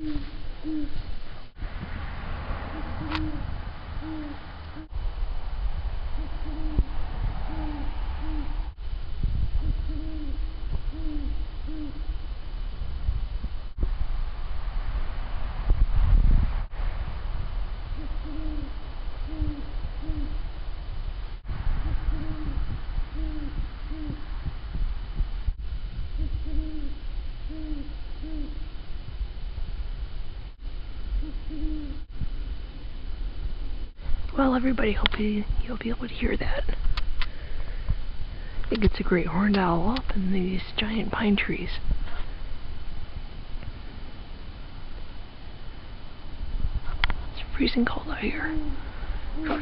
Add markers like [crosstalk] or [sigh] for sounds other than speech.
Mm-hmm. Well, everybody, hope you, you'll be able to hear that. I think it's a great horned owl up in these giant pine trees. It's freezing cold out here. [laughs]